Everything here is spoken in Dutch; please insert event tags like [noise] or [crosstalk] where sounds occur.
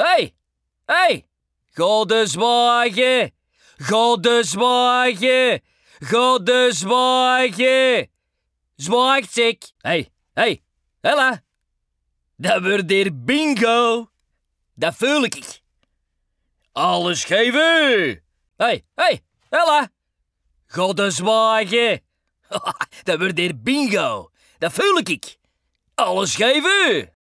Hey, hey, Godeswagen, Godeswagen, Goddesmorgen. Zwaagt ik. Hey, hey, Hella. Dat wordt hier bingo. Dat voel ik. Alles geven. Hey, hey, Hella. Godeswagen. [laughs] Dat wordt hier bingo. Dat voel ik. Alles geven.